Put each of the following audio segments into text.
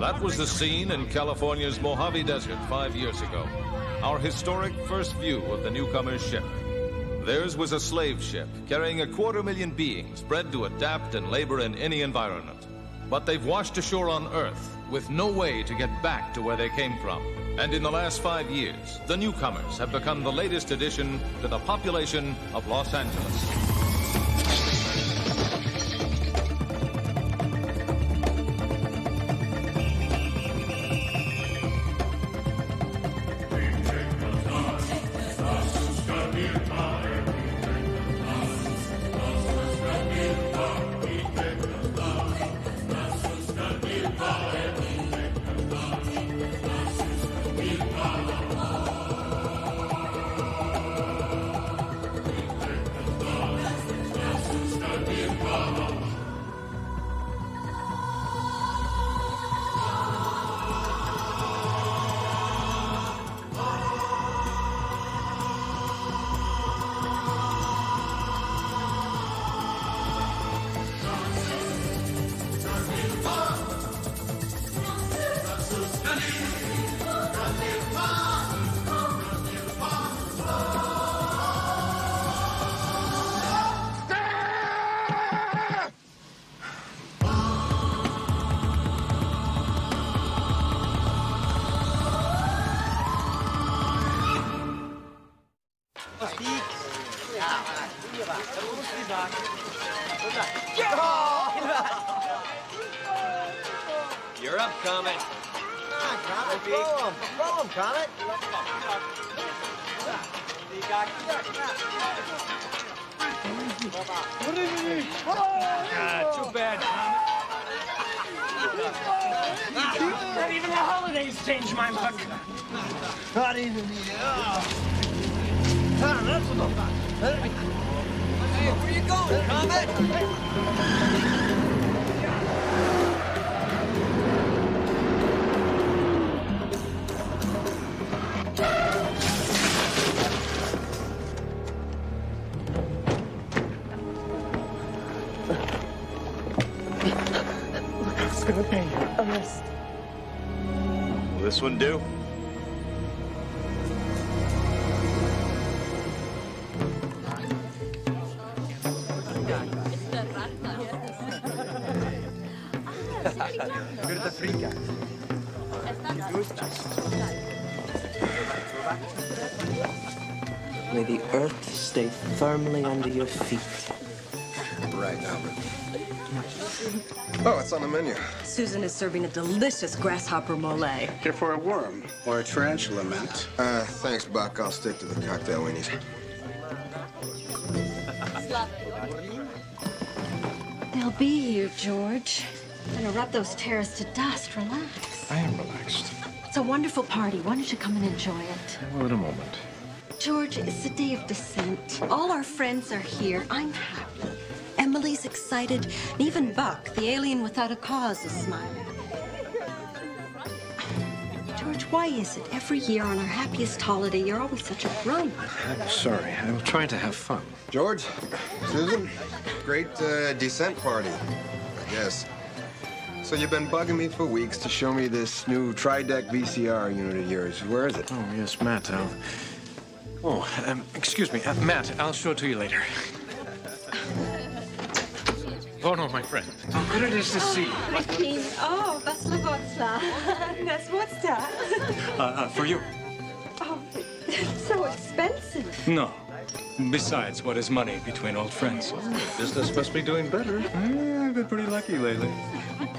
That was the scene in California's Mojave Desert five years ago. Our historic first view of the newcomer's ship. Theirs was a slave ship carrying a quarter million beings bred to adapt and labor in any environment. But they've washed ashore on Earth with no way to get back to where they came from. And in the last five years, the newcomers have become the latest addition to the population of Los Angeles. This one do? May the earth stay firmly under your feet. Right, Albert. Oh, it's on the menu. Susan is serving a delicious grasshopper mole. Here for a worm or a tarantula, Matt. Uh, thanks, Buck. I'll stick to the cocktail weenies. They'll be here, George. Gonna rub those tears to dust. Relax. I am relaxed. It's a wonderful party. Why don't you come and enjoy it? Well, in a moment. George, it's the day of descent. All our friends are here. I'm happy. Emily's excited. And even Buck, the alien without a cause, is smiling. George, why is it every year on our happiest holiday you're always such a grump? I'm sorry. I'm trying to have fun. George, Susan, great uh, descent party, I guess. So you've been bugging me for weeks to show me this new tri-deck VCR unit of yours. Where is it? Oh, yes, Matt. I'll... Oh, um, excuse me. Uh, Matt, I'll show it to you later. Oh, no, my friend. How good it is to see you. Martin, oh, was Lagotla. That's what's that? Uh, uh, for you. Oh, it's so expensive. No. Besides, what is money between old friends? Business must be doing better. I've been pretty lucky lately.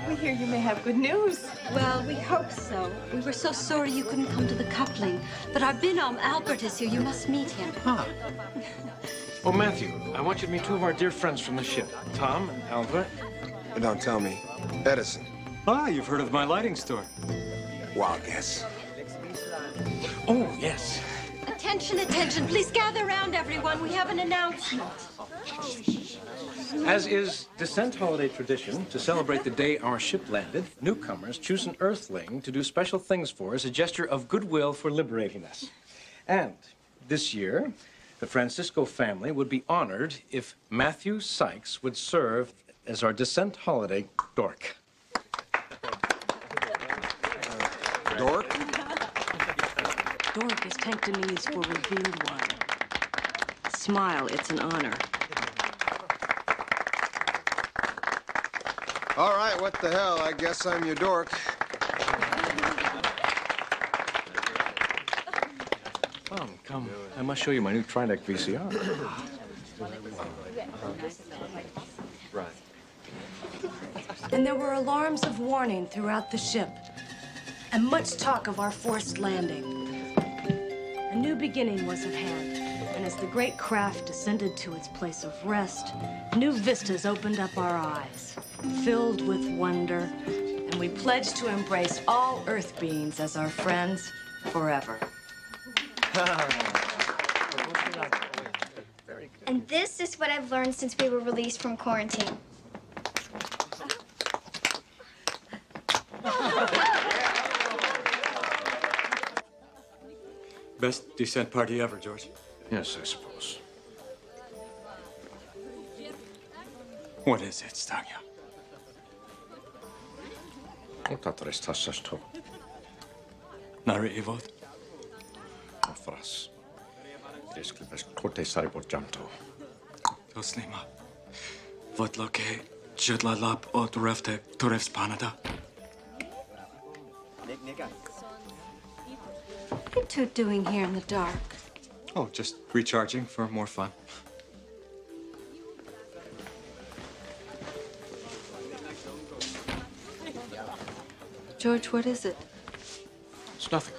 We hear you may have good news. Well, we hope so. We were so sorry you couldn't come to the coupling. But our binnaum, Albert, is here. You must meet him. Ah. Oh, Matthew, I want you to meet two of our dear friends from the ship. Tom and Albert. But Don't tell me. Edison. Ah, you've heard of my lighting store. Wild guess. Oh, yes. Attention, attention. Please gather around, everyone. We have an announcement. As is descent holiday tradition, to celebrate the day our ship landed, newcomers choose an Earthling to do special things for as a gesture of goodwill for liberating us. And this year, The Francisco family would be honored if Matthew Sikes would serve as our descent holiday dork. Dork? Dork is Tenctonese for revealed one. Smile, it's an honor. All right, what the hell? I guess I'm your dork. Come, come. I must show you my new Tridec VCR. Right. And there were alarms of warning throughout the ship, and much talk of our forced landing. A new beginning was at hand, and as the great craft descended to its place of rest, new vistas opened up our eyes, filled with wonder, and we pledged to embrace all Earth beings as our friends forever. And this is what I've learned since we were released from quarantine. Best descent party ever, George. Yes, I suppose. What is it, Stanya? Otatores tassas to. Nari ivot. Afras. Desklipes kote saripot jamto. Toslima. Votloke. Judla lap ot refte turevs panada. What are you two doing here in the dark? Oh, just recharging for more fun. George, what is it? It's nothing,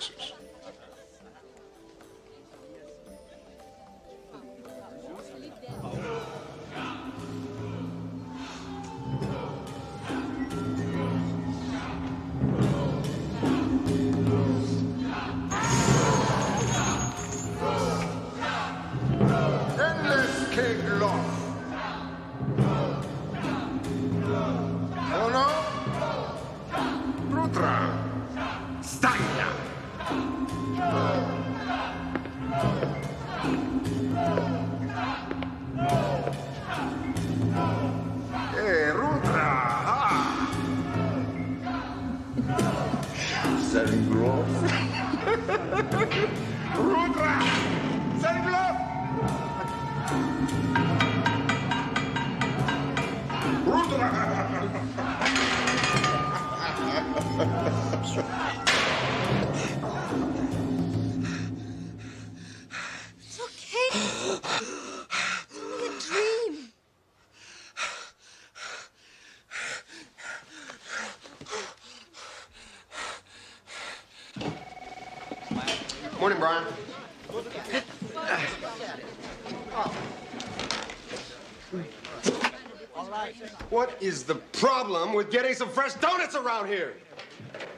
is the problem with getting some fresh donuts around here?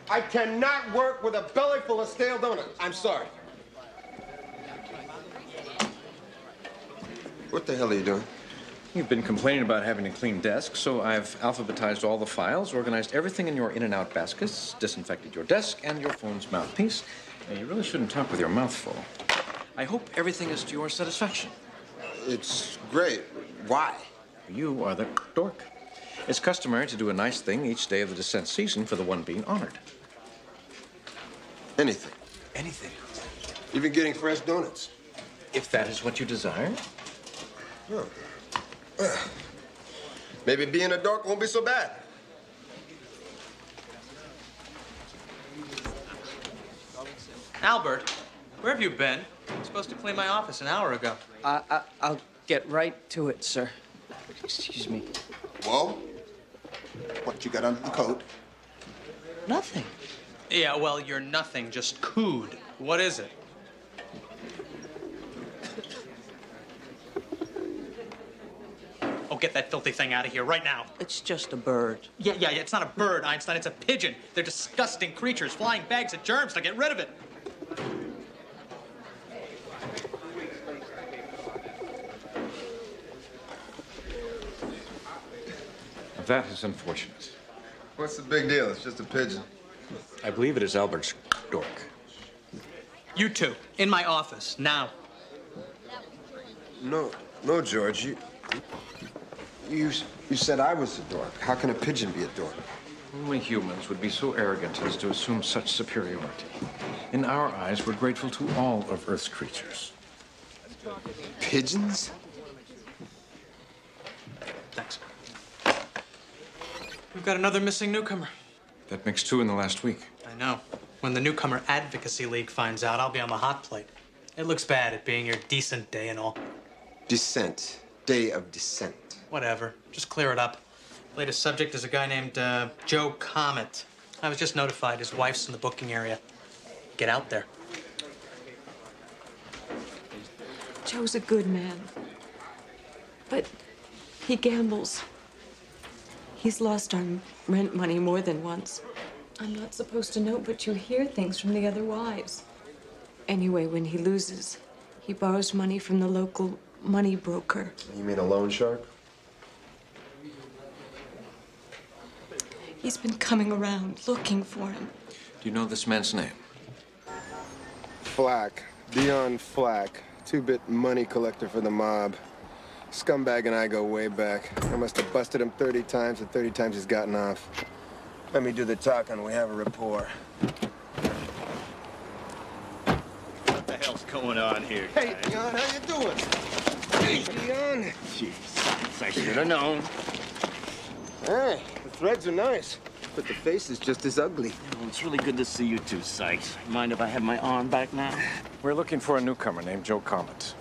I cannot work with a belly full of stale donuts. I'm sorry. What the hell are you doing? You've been complaining about having a clean desk, so I've alphabetized all the files, organized everything in your in and out baskets, disinfected your desk and your phone's mouthpiece. Now, you really shouldn't talk with your mouth full. I hope everything is to your satisfaction. It's great. Why? You are the dork. It's customary to do a nice thing each day of the descent season for the one being honored. Anything. Anything. Even getting fresh donuts. If that is what you desire. Huh. Well, Maybe being a dork won't be so bad. Albert, where have you been? I'm supposed to clean my office an hour ago. I, I, I'll get right to it, sir. Excuse me. Whoa. What you got under the coat? Nothing. Yeah, well, you're nothing, just cooed. What is it? Oh, get that filthy thing out of here right now. It's just a bird. Yeah, yeah, yeah, it's not a bird, Einstein, it's a pigeon. They're disgusting creatures, flying bags of germs. Now get rid of it. That is unfortunate. What's the big deal? It's just a pigeon. I believe it is Albert's dork. You two, in my office, now. No, no, George. You, you, you said I was a dork. How can a pigeon be a dork? Only humans would be so arrogant as to assume such superiority. In our eyes, we're grateful to all of Earth's creatures. Pigeons? Thanks. We've got another missing newcomer. That makes two in the last week. I know. When the Newcomer Advocacy League finds out, I'll be on the hot plate. It looks bad at being your decent day and all. Descent. Day of descent. Whatever. Just clear it up. Latest subject is a guy named uh, Joe Comet. I was just notified his wife's in the booking area. Get out there. Joe's a good man. But he gambles. He's lost our rent money more than once. I'm not supposed to know, but you hear things from the other wives. Anyway, when he loses, he borrows money from the local money broker. You mean a loan shark? He's been coming around looking for him. Do you know this man's name? Flack. Dion Flack. Two-bit money collector for the mob. Scumbag and I go way back. I must have busted him 30 times, and 30 times he's gotten off. Let me do the talking. We have a rapport. What the hell's going on here? Hey, Dion, how you doing? Hey, Dion. Jeez, I should have known. Hey, the threads are nice, but the face is just as ugly. Well, it's really good to see you two, Sikes. Mind if I have my arm back now? We're looking for a newcomer named Joe Comet.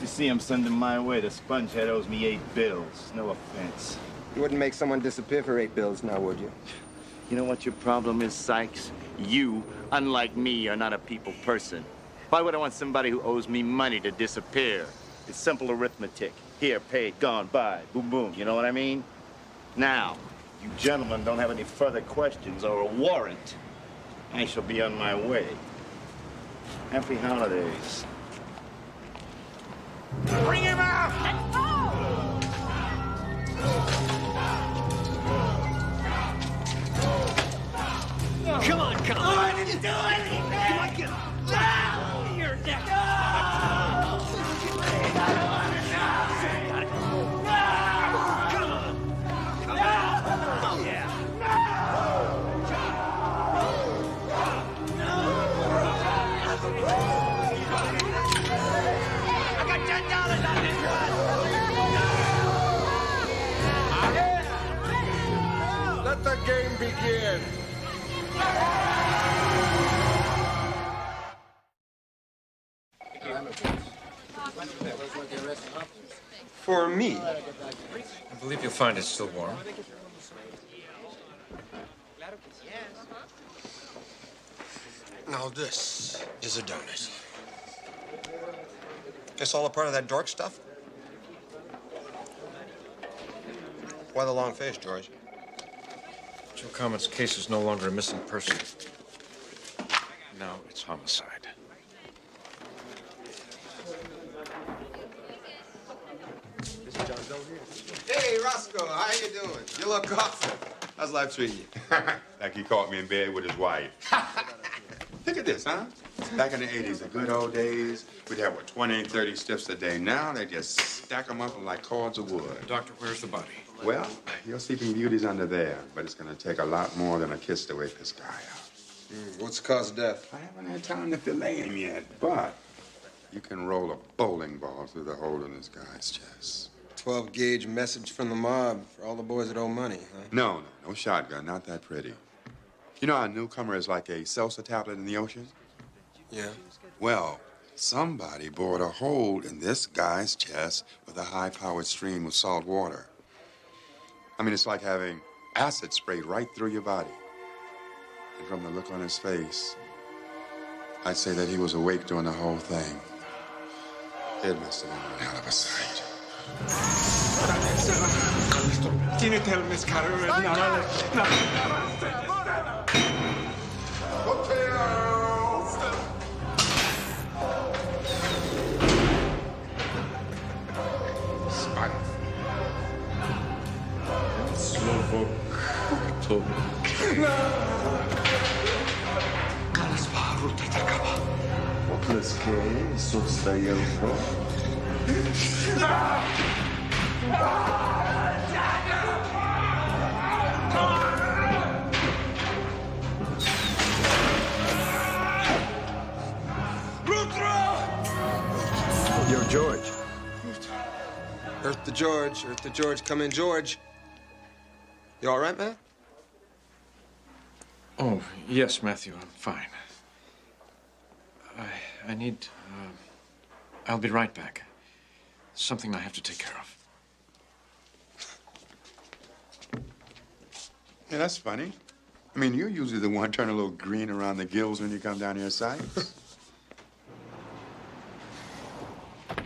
You see, I'm sending my way. The spongehead owes me eight bills. No offense. You wouldn't make someone disappear for eight bills now, would you? You know what your problem is, Sikes? You, unlike me, are not a people person. Why would I want somebody who owes me money to disappear? It's simple arithmetic. Here, paid, gone, by, boom, boom. You know what I mean? Now, you gentlemen don't have any further questions or a warrant. I shall be on my way. Happy holidays. Bring him out! Come on, come on. Oh, I didn't do anything. Come on, get No! You're next. No! Game begin. For me. I believe you'll find it still warm. Now this is a donut. It's all a part of that dork stuff? Why the long face, George? Joe Comet's case is no longer a missing person. Now it's homicide. Hey, Roscoe, how you doing? You look awesome. How's life treating you? like he caught me in bed with his wife. Look at this, huh? Back in the 80s, the good old days, we'd have, what, 20, 30 stiffs a day. Now they just stack them up like cords of wood. Doctor, where's the body? Well, your sleeping beauty's under there, but it's gonna take a lot more than a kiss to wake this guy up. Mm, what's the cause of death? I haven't had time to fillet him yet, but you can roll a bowling ball through the hole in this guy's chest. 12 gauge message from the mob for all the boys that owe money, huh? No, no, no shotgun, not that pretty. You know, a newcomer is like a salsa tablet in the ocean? Yeah. Well, somebody bored a hole in this guy's chest with a high powered stream of salt water. I mean, it's like having acid sprayed right through your body. And from the look on his face, I'd say that he was awake during the whole thing. It must have been one hell of a sight. Tínete el mezcal. Slovo. To. Kalas pa, ruta i takaba. Because Kay zostająco. Yo, George. Earth to George. Earth to George. Come in, George. You all right, man? Oh, yes, Matthew, I'm fine. I, I need. Uh, I'll be right back. Something I have to take care of. Yeah, that's funny. I mean, you're usually the one turning a little green around the gills when you come down here, Sikes.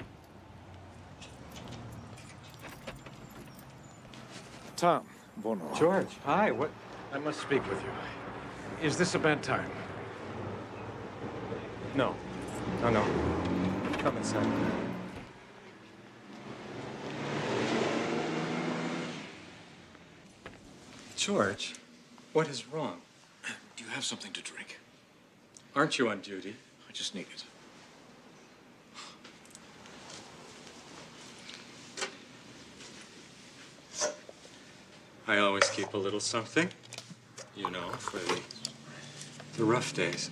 Tom, Bono. George, hi. What? I must speak with you. Is this a bad time? No. No, no. Come inside. George, what is wrong? Do you have something to drink? Aren't you on duty? I just need it. I always keep a little something, you know, for the, the rough days.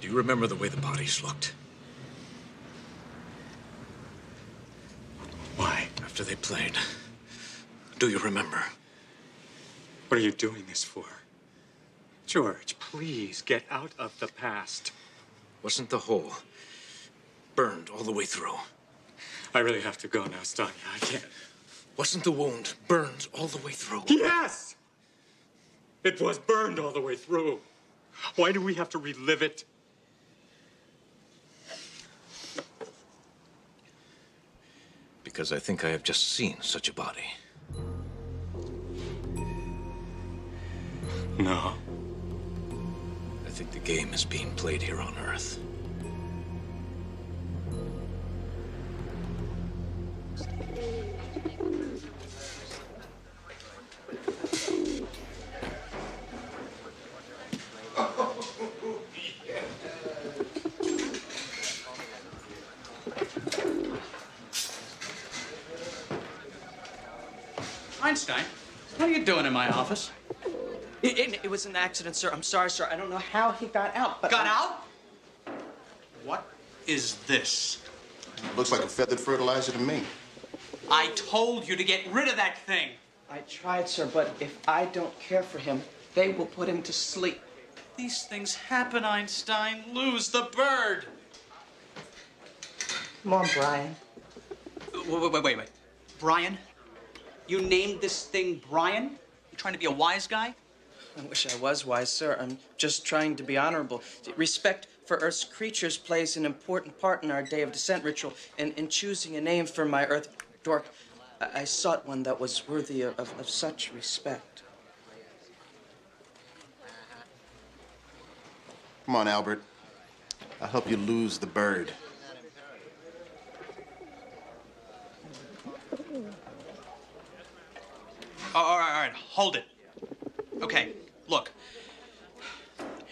Do you remember the way the bodies looked? Why? After they played. Do you remember? What are you doing this for? George, please get out of the past. Wasn't the hole burned all the way through? I really have to go now, Stanya. I can't. Wasn't the wound burned all the way through? Yes! It was burned all the way through. Why do we have to relive it? Because I think I have just seen such a body. No. I think the game is being played here on Earth. Einstein, what are you doing in my office? It, it- it was an accident, sir. I'm sorry, sir. I don't know how he got out, but Got out? What is this? It looks like a feathered fertilizer to me. I told you to get rid of that thing. I tried, sir. But if I don't care for him, they will put him to sleep. These things happen, Einstein. Lose the bird. Come on, Brian. Wait, wait, wait, wait, wait. Brian? You named this thing Brian? You trying to be a wise guy? I wish I was wise, sir. I'm just trying to be honorable. Respect for Earth's creatures plays an important part in our Day of Descent ritual. And in choosing a name for my Earth dork, I, I sought one that was worthy of, of, of such respect. Come on, Albert. I'll help you lose the bird. Oh, all right, all right. Hold it. Okay, look.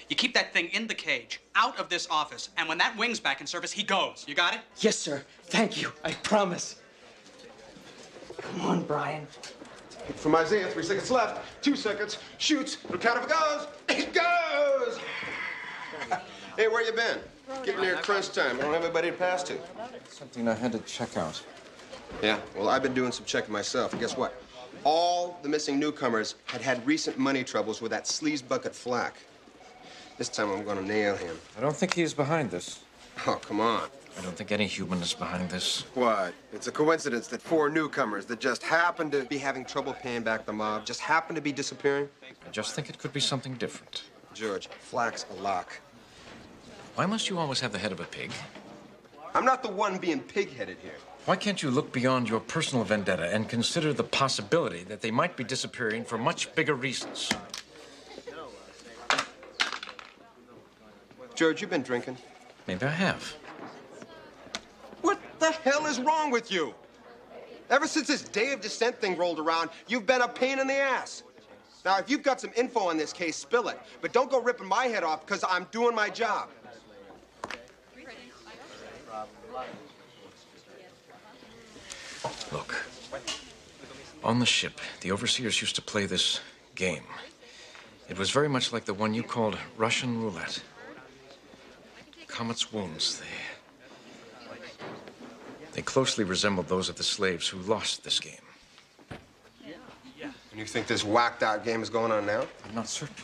You keep that thing in the cage, out of this office, and when that wing's back in service, he goes. You got it? Yes, sir. Thank you. I promise. Come on, Brian. From Isaiah, three seconds left. Two seconds. Shoots. The count of it goes. It goes. hey, where you been? Getting near crunch time. I don't have anybody to pass to. Something I had to check out. Yeah, well, I've been doing some checking myself. And guess what? All the missing newcomers had had recent money troubles with that sleaze bucket Flack. This time I'm gonna nail him. I don't think he is behind this. Oh, come on. I don't think any human is behind this. What? It's a coincidence that four newcomers that just happened to be having trouble paying back the mob just happen to be disappearing? I just think it could be something different. George, Flack's a lock. Why must you always have the head of a pig? I'm not the one being pig-headed here. Why can't you look beyond your personal vendetta and consider the possibility that they might be disappearing for much bigger reasons? George, you've been drinking? Maybe I have. What the hell is wrong with you? Ever since this Day of Descent thing rolled around, you've been a pain in the ass. Now, if you've got some info on this case, spill it. But don't go ripping my head off because I'm doing my job. Look, on the ship, the overseers used to play this game. It was very much like the one you called Russian roulette. Comet's wounds, they. They closely resembled those of the slaves who lost this game. Yeah, yeah. And you think this whacked out game is going on now? I'm not certain.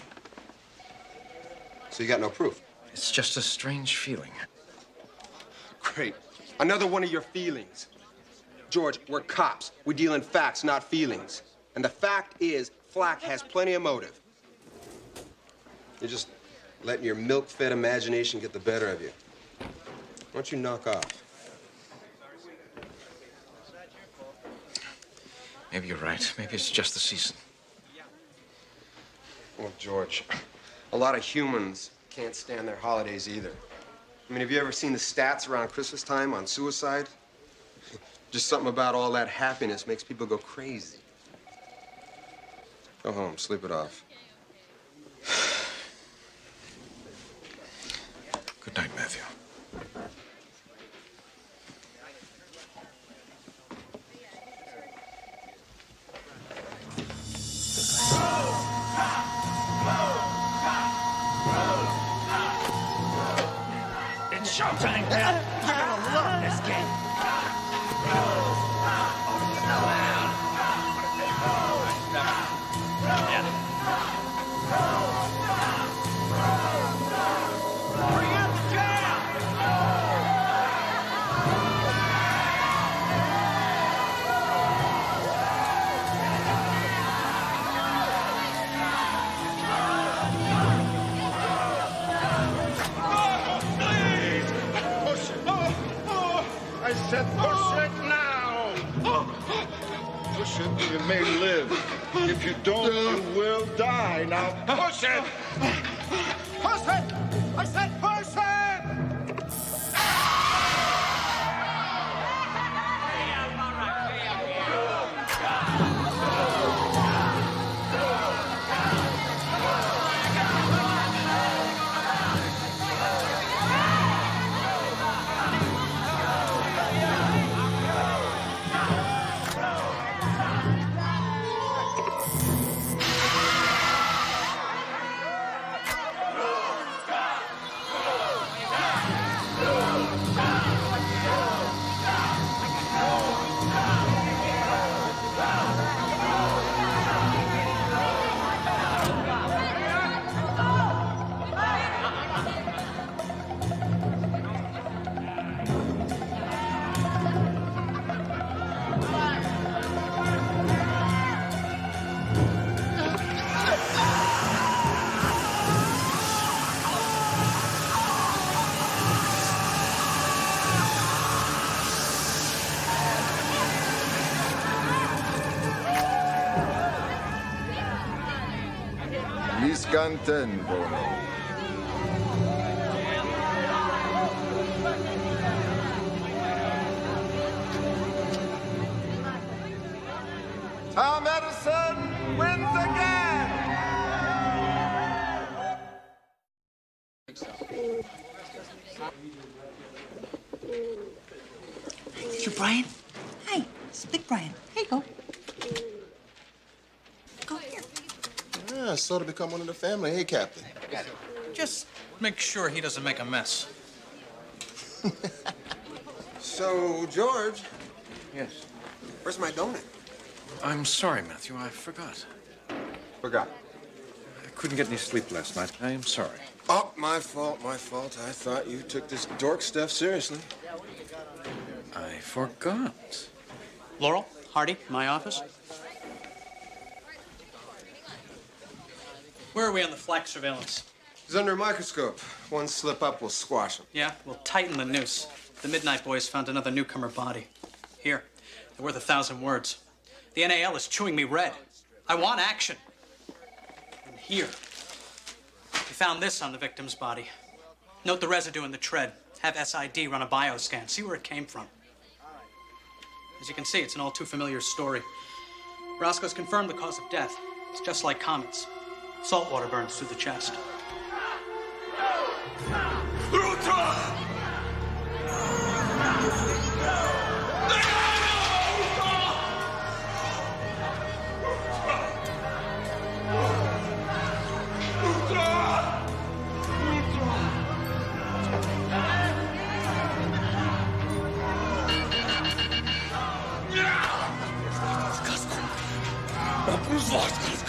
So you got no proof? It's just a strange feeling. Great. Another one of your feelings. George, we're cops. We deal in facts, not feelings. And the fact is, Flack has plenty of motive. You're just letting your milk-fed imagination get the better of you. Why don't you knock off? Maybe you're right. Maybe it's just the season. Well, George, a lot of humans can't stand their holidays either. I mean, have you ever seen the stats around Christmas time on suicide? Just something about all that happiness makes people go crazy. Go home, sleep it off. Good night, Matthew. Said push it now. Push it, you may live. If you don't, you will die. Now push it. Miscanten, sort of become one of the family. Hey, Captain. Just make sure he doesn't make a mess. So, George, Yes. where's my donut? I'm sorry, Matthew. I forgot. Forgot. I couldn't get any sleep last night. I am sorry. Oh, my fault, my fault. I thought you took this dork stuff seriously. I forgot. Laurel, Hardy, my office. Where are we on the Flack surveillance? He's under a microscope. One slip up will squash him. Yeah, we'll tighten the noose. The Midnight Boys found another newcomer body. Here, they're worth a thousand words. The NAL is chewing me red. I want action. And here, we found this on the victim's body. Note the residue in the tread. Have SID run a bioscan. See where it came from. As you can see, it's an all too familiar story. Roscoe's confirmed the cause of death It's just like Comet's. Salt water burns through the chest.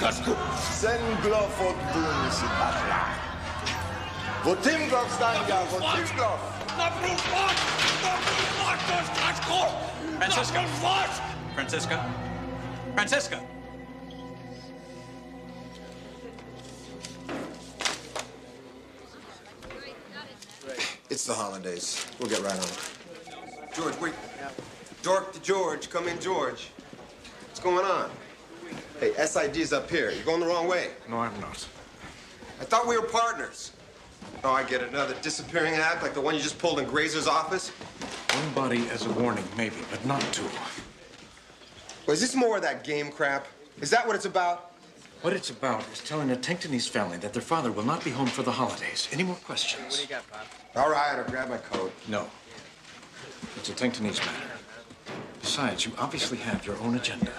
Sen glof od dun si batla. Vo tim glof stanga, vo tim glof. Francisco! Francisca? Francisca! It's the holidays. We'll get right on it. George, wait. Dork to George. Come in, George. What's going on? Hey, SID's up here. You're going the wrong way. No, I'm not. I thought we were partners. Oh, I get it. Another disappearing act like the one you just pulled in Grazer's office? One body as a warning, maybe, but not two. Well, is this more of that game crap? Is that what it's about? What it's about is telling the Tenctonese family that their father will not be home for the holidays. Any more questions? What do you got, Pop? All right, I'll grab my coat. No. It's a Tenctonese matter. Besides, you obviously have your own agenda.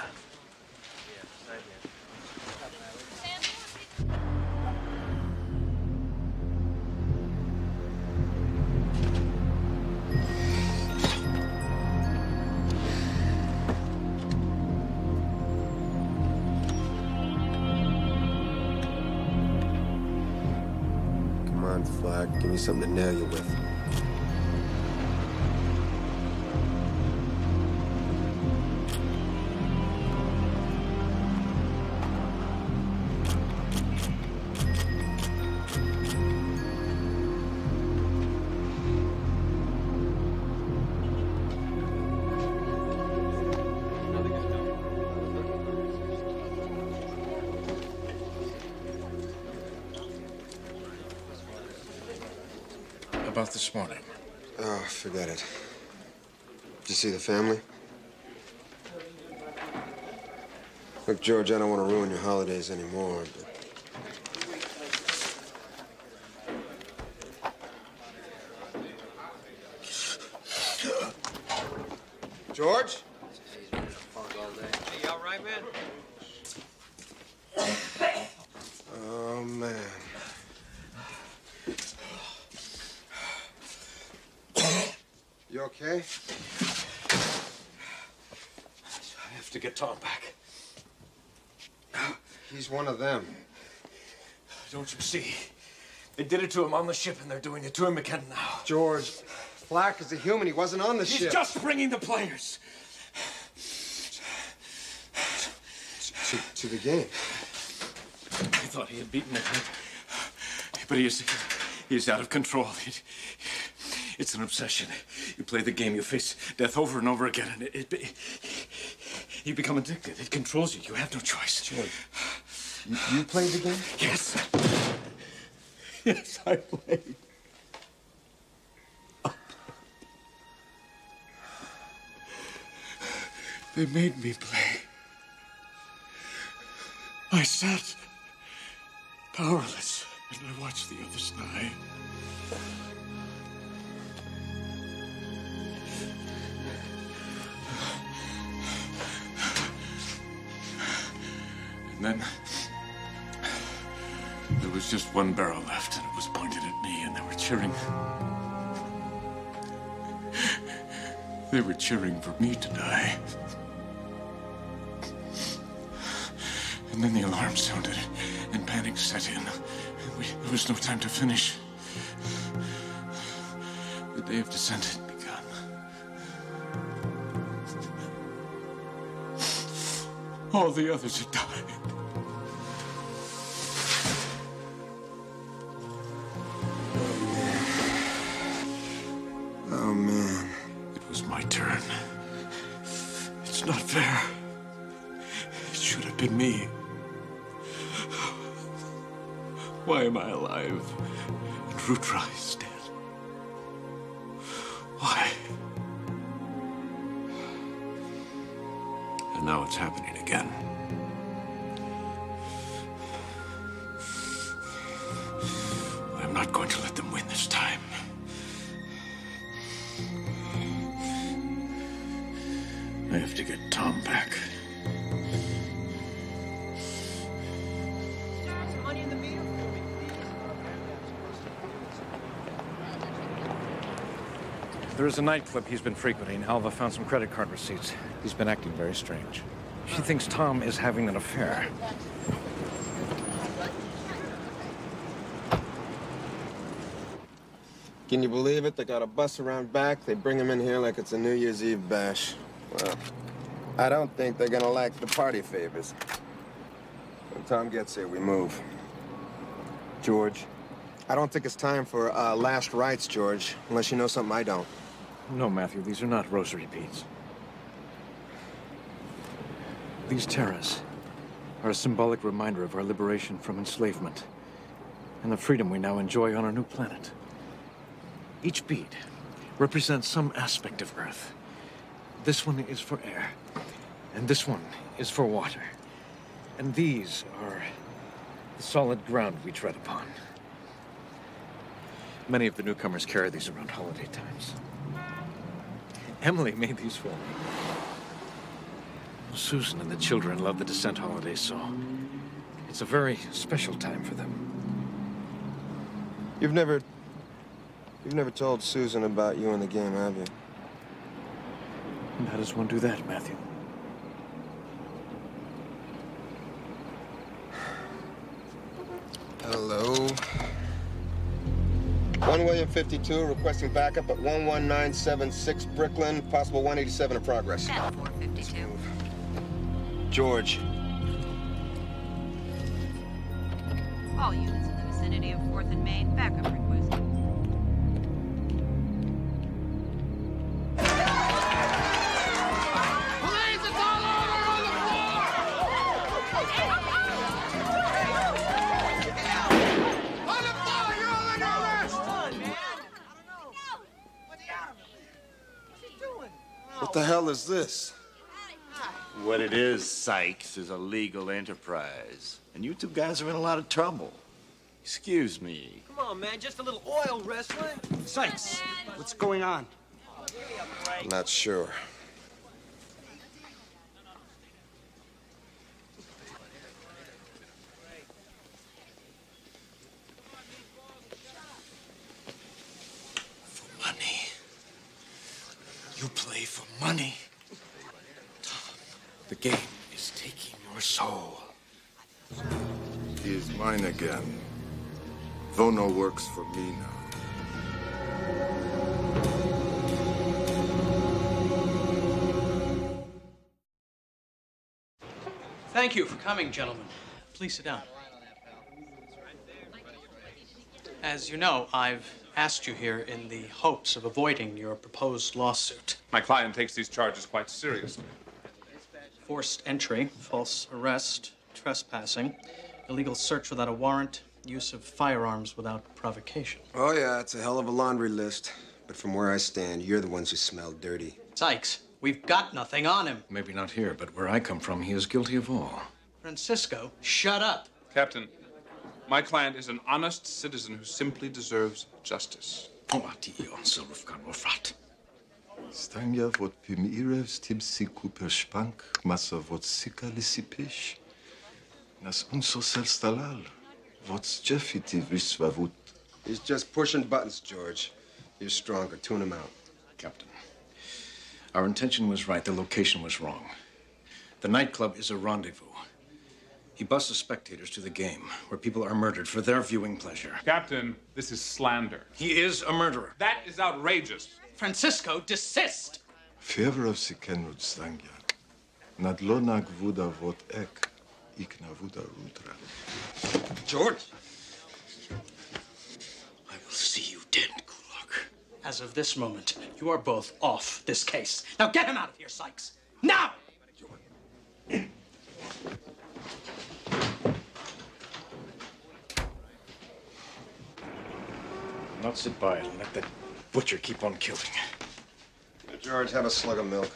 Me something to nail you with. See the family? Look, George, I don't want to ruin your holidays anymore, but. George? You all right, man? Oh, man. You okay? I have to get Tom back. He's one of them. Don't you see? They did it to him on the ship, and they're doing it to him again now. George, Flack is a human. He wasn't on the He's ship. He's just bringing the players. To, to the game. I thought he had beaten it, but he is he is out of control. It- it's an obsession. You play the game, you face death over and over again, and it, it, you become addicted. It controls you. You have no choice. George, you, you played the game? Yes. Yes, I played. They made me play. I sat powerless and I watched the others die. And then there was just one barrel left, and it was pointed at me, and they were cheering. They were cheering for me to die. And then the alarm sounded, and panic set in. We, there was no time to finish. The day of descent had begun. All the others had died. Why life and is There is a nightclub he's been frequenting. Alva found some credit card receipts. He's been acting very strange. She thinks Tom is having an affair. Can you believe it? They got a bus around back. They bring him in here like it's a New Year's Eve bash. Well, I don't think they're gonna lack the party favors. When Tom gets here, we move. George, I don't think it's time for uh, last rites, George, unless you know something I don't. No, Matthew, these are not rosary beads. These terras are a symbolic reminder of our liberation from enslavement and the freedom we now enjoy on our new planet. Each bead represents some aspect of Earth. This one is for air, and this one is for water. And these are the solid ground we tread upon. Many of the newcomers carry these around holiday times. Emily made these for me. Susan and the children love the descent holidays so. It's a very special time for them. You've never... You've never told Susan about you in the game, have you? And how does one do that, Matthew? Hello. One William 52 requesting backup at 11976 Brooklyn. Possible 187 in progress. 452. George. All units in the vicinity of 4th and Main, backup the hell is this? What it is, Sikes, is a legal enterprise. And you two guys are in a lot of trouble. Excuse me. Come on, man, just a little oil wrestling. Sikes, what's going on? I'm not sure. Money. You play for money. Tom, the game is taking your soul. He is mine again. Vono works for me now. Thank you for coming, gentlemen. Please sit down. As you know, I've asked you here in the hopes of avoiding your proposed lawsuit. My client takes these charges quite seriously. Forced entry, false arrest, trespassing, illegal search without a warrant, use of firearms without provocation. Oh, yeah, it's a hell of a laundry list. But from where I stand, you're the ones who smell dirty. Sikes, we've got nothing on him. Maybe not here, but where I come from, he is guilty of all. Francisco, shut up. Captain, my client is an honest citizen who simply deserves justice. Oh, Dio, Silvkan Wofrat. Stanja vot pimirev stibsi kuper spank, masa vot sika lisipish. Nas unso sel stalal, vot jeffiti visvavut. He's just pushing buttons, George. You're stronger. Tune him out. Captain, our intention was right, the location was wrong. The nightclub is a rendezvous. He buses spectators to the game, where people are murdered for their viewing pleasure. Captain, this is slander. He is a murderer. That is outrageous. Francisco, desist. Fievrov si kenrud stanja. Nadlona gvuda vot ek, ikna vuda rutra. George! I will see you dead, Kulak. As of this moment, you are both off this case. Now get him out of here, Sikes. Now! Not sit by and let that butcher keep on killing. George, have a slug of milk.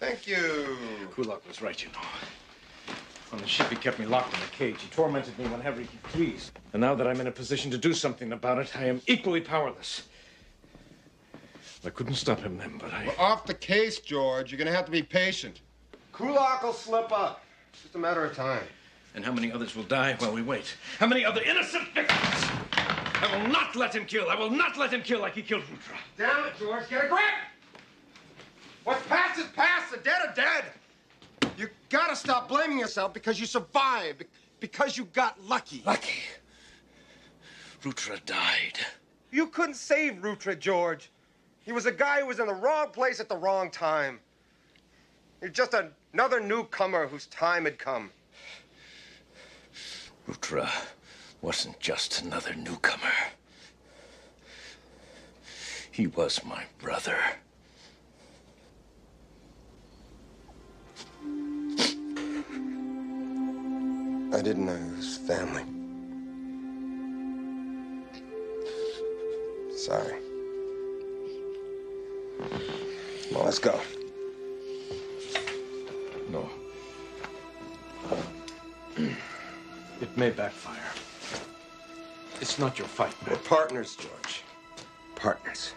Thank you. Kulak was right, you know. On the ship, he kept me locked in a cage. He tormented me whenever he pleased. And now that I'm in a position to do something about it, I am equally powerless. I couldn't stop him then, but I. We're off the case, George. You're gonna have to be patient. Kulak will slip up. It's just a matter of time. And how many others will die while we wait? How many other innocent victims? I will not let him kill. I will not let him kill like he killed Rutra. Damn it, George, get a grip! What's past is past. The dead are dead. You gotta stop blaming yourself because you survived, because you got lucky. Lucky? Rutra died. You couldn't save Rutra, George. He was a guy who was in the wrong place at the wrong time. You're just another newcomer whose time had come. Rutra wasn't just another newcomer. He was my brother. I didn't know he was family. Sorry. Well, let's go. No. It may backfire. It's not your fight, man. We're partners, George. Partners.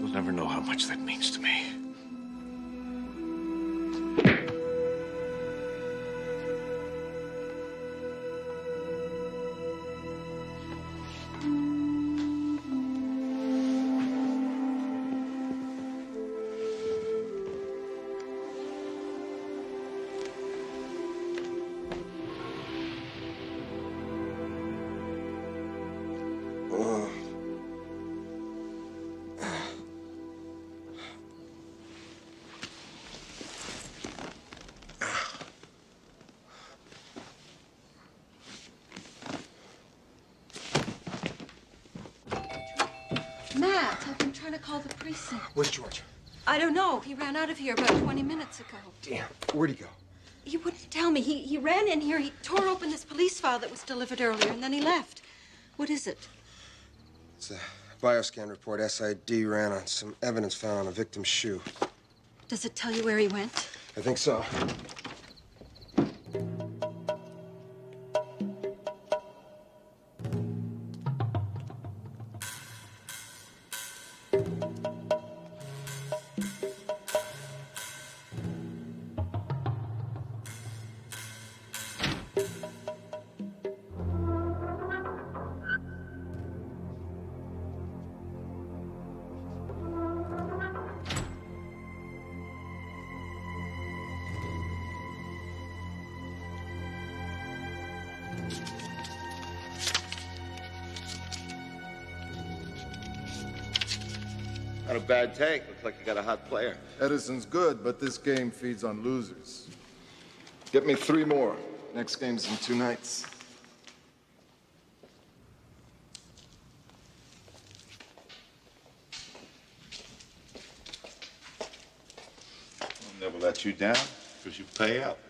You'll never know how much that means to me. Call the precinct. Where's George? I don't know. He ran out of here about 20 minutes ago. Damn. Where'd he go? He wouldn't tell me. He, he ran in here, he tore open this police file that was delivered earlier, and then he left. What is it? It's a bioscan report. SID ran on some evidence found on a victim's shoe. Does it tell you where he went? I think so. Not a bad take. Looks like you got a hot player. Edison's good, but this game feeds on losers. Get me three more. Next game's in two nights. I'll never let you down because you pay up.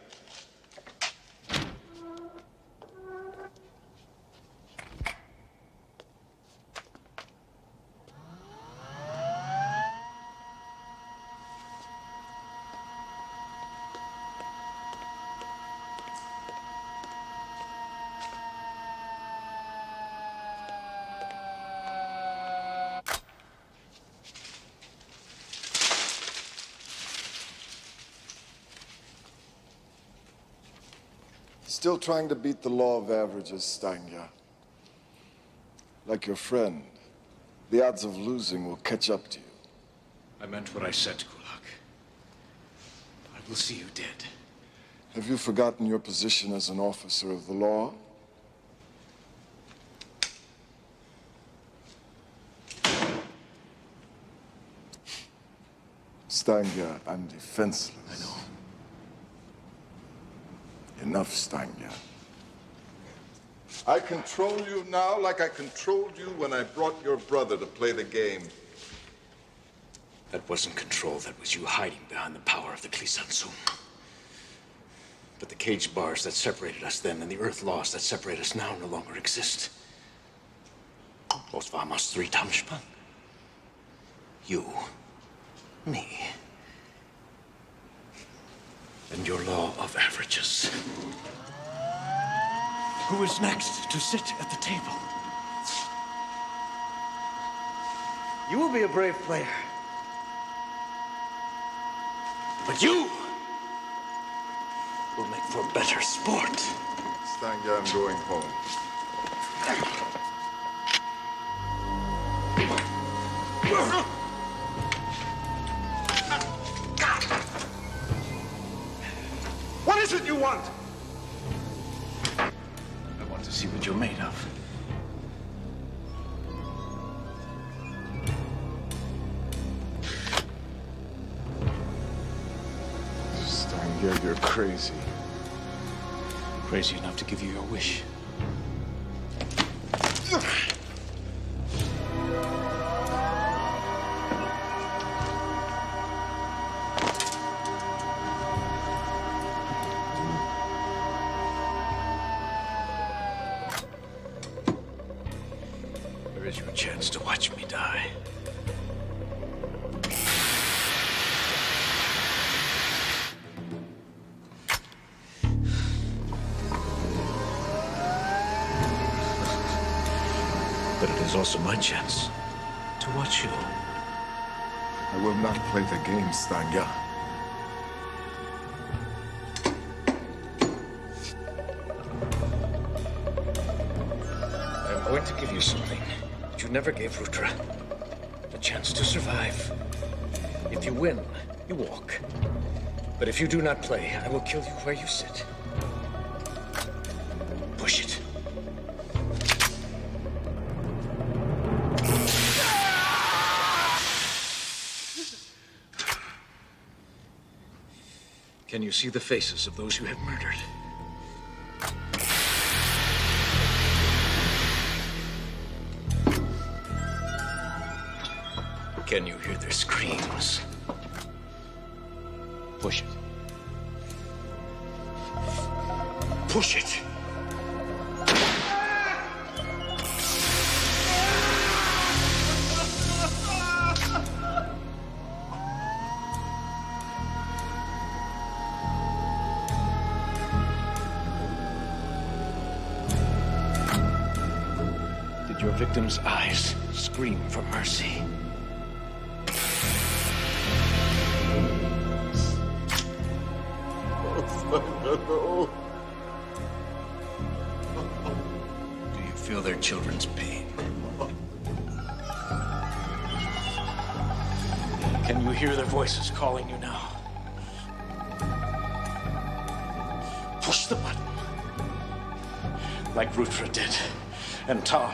Still trying to beat the law of averages, Steinja. Like your friend, the odds of losing will catch up to you. I meant what I said, Kulak. I will see you dead. Have you forgotten your position as an officer of the law? Steinja, I'm defenseless. Enough, Steinja. I control you now like I controlled you when I brought your brother to play the game. That wasn't control. That was you hiding behind the power of the Klisansum. But the cage bars that separated us then and the earth laws that separate us now no longer exist. Los vamos three Tamspan. You, me, and your law of averages. Who is next to sit at the table? You will be a brave player. But you will make for better sport. Stanga, I'm going home. Want? I want to see what you're made of. Stanga, you're crazy. Crazy enough to give you your wish. There is your chance to watch me die. But it is also my chance to watch you. I will not play the game, Stanga. I'm going to give you something never gave Rutra. a chance to survive. If you win, you walk. But if you do not play, I will kill you where you sit. Push it. Can you see the faces of those you have murdered? Can you hear their screams? Push it. Push it. Did your victim's eyes scream for mercy? Do you feel their children's pain? Can you hear their voices calling you now? Push the button. Like Rutra did, and Tom,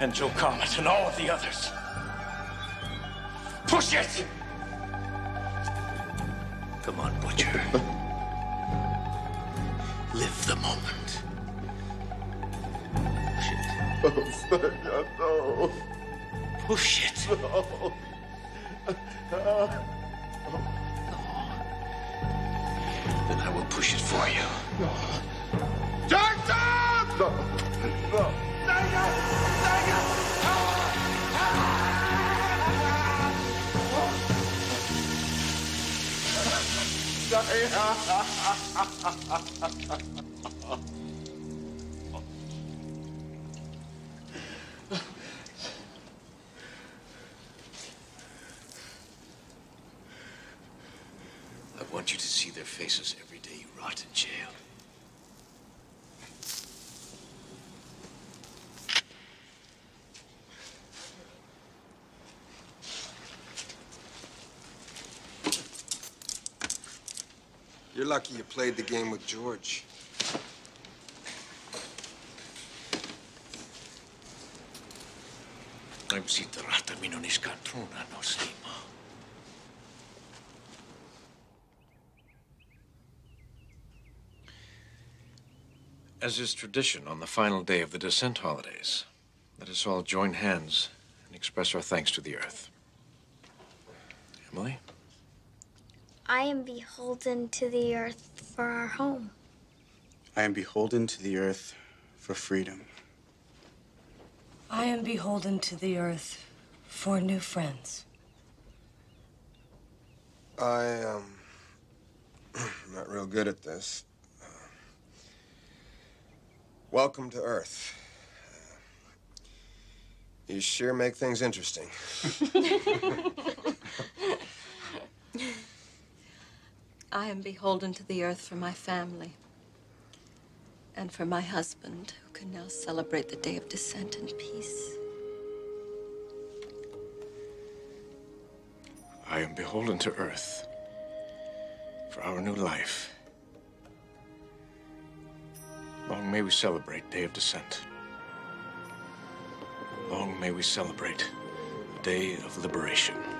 and Joe Comet, and all of the others. Push it! Come on, Butcher. Oh, no. Push it. No. Lucky you played the game with George. I'm siitä rahtaminon iskantruna no slimo. As is tradition on the final day of the descent holidays, let us all join hands and express our thanks to the earth. Emily? I am beholden to the earth for our home. I am beholden to the earth for freedom. I am beholden to the earth for new friends. I am not real good at this. Uh, welcome to Earth. You sure make things interesting. I am beholden to the earth for my family and for my husband, who can now celebrate the day of descent in peace. I am beholden to Earth for our new life. Long may we celebrate Day of Descent. Long may we celebrate the Day of Liberation. Liberation.